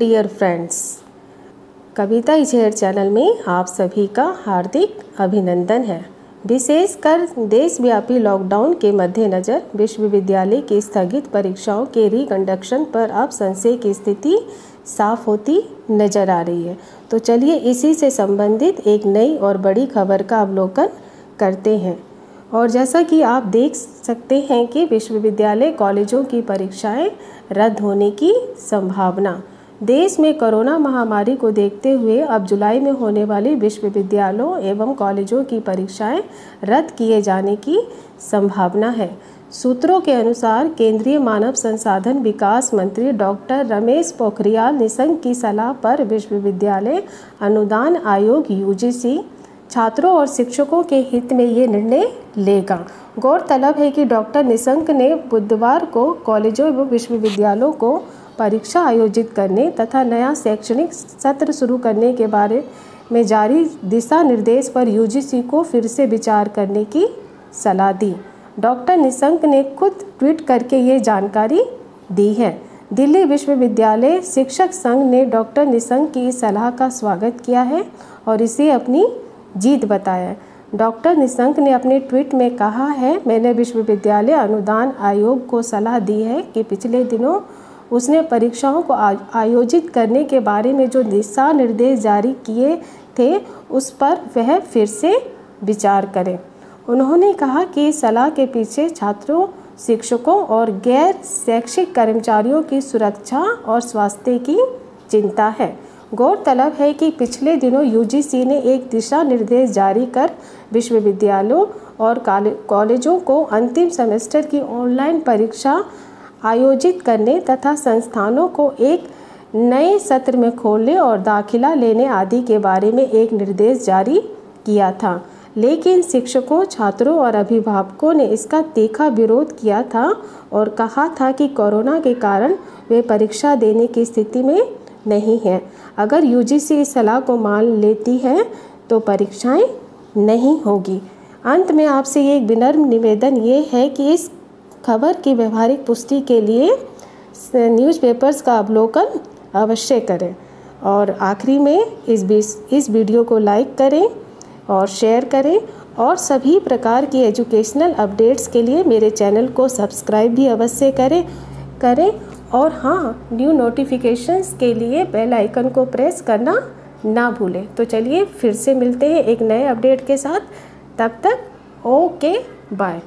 Dear friends Kavita इजहेर channel में आप सभी का हार्दिक अभिनंदन है। विशेषकर देशव्यापी लॉकडाउन के मद्देनज़र विश्वविद्यालय की स्थगित परीक्षाओं के रिकंडक्शन पर अब संशय की स्थिति साफ़ होती नज़र आ रही है। तो चलिए इसी से संबंधित एक नई और बड़ी खबर का अवलोकन करते हैं। और जैसा कि आप देख सकते हैं कि विश्वविद्यालय कॉलेजों की परीक्षाएँ रद्द होने की संभावना। देश में कोरोना महामारी को देखते हुए अब जुलाई में होने वाली विश्वविद्यालयों एवं कॉलेजों की परीक्षाएँ रद्द किए जाने की संभावना है। सूत्रों के अनुसार केंद्रीय मानव संसाधन विकास मंत्री डॉक्टर रमेश पोखरियाल निशंक की सलाह पर विश्वविद्यालय अनुदान आयोग यूजीसी छात्रों और शिक्षकों के हित में ये निर्णय लेगा। गौरतलब है कि डॉक्टर निशंक ने बुधवार को कॉलेजों एवं विश्वविद्यालयों को परीक्षा आयोजित करने तथा नया शैक्षणिक सत्र शुरू करने के बारे में जारी दिशा निर्देश पर यूजीसी को फिर से विचार करने की सलाह दी। डॉक्टर निशंक ने खुद ट्वीट करके ये जानकारी दी है। दिल्ली विश्वविद्यालय शिक्षक संघ ने डॉक्टर निशंक की इस सलाह का स्वागत किया है और इसे अपनी जीत बताया। डॉक्टर निशंक ने अपने ट्वीट में कहा है, मैंने विश्वविद्यालय अनुदान आयोग को सलाह दी है कि पिछले दिनों उसने परीक्षाओं को आयोजित करने के बारे में जो दिशा निर्देश जारी किए थे, उस पर वह फिर से विचार करें। उन्होंने कहा कि सलाह के पीछे छात्रों, शिक्षकों और गैर शैक्षिक कर्मचारियों की सुरक्षा और स्वास्थ्य की चिंता है। गौरतलब है कि पिछले दिनों यूजीसी ने एक दिशा निर्देश जारी कर विश्वविद्यालयों और कॉलेजों को अंतिम सेमेस्टर की ऑनलाइन परीक्षा आयोजित करने तथा संस्थानों को एक नए सत्र में खोलने और दाखिला लेने आदि के बारे में एक निर्देश जारी किया था। लेकिन शिक्षकों, छात्रों और अभिभावकों ने इसका तीखा विरोध किया था और कहा था कि कोरोना के कारण वे परीक्षा देने की स्थिति में नहीं हैं। अगर यूजीसी इस सलाह को मान लेती है तो परीक्षाएँ नहीं होगी। अंत में आपसे ये एक विनम्र निवेदन ये है कि इस खबर की व्यवहारिक पुष्टि के लिए न्यूज़पेपर्स का अवलोकन अवश्य करें और आखिरी में इस इस वीडियो को लाइक करें और शेयर करें और सभी प्रकार की एजुकेशनल अपडेट्स के लिए मेरे चैनल को सब्सक्राइब भी अवश्य करें करें और हाँ न्यू नोटिफिकेशंस के लिए बेल आइकन को प्रेस करना ना भूलें। तो चलिए फिर से मिलते हैं एक नए अपडेट के साथ। तब तक ओके बाय